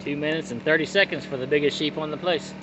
Two minutes and 30 seconds for the biggest sheep on the place.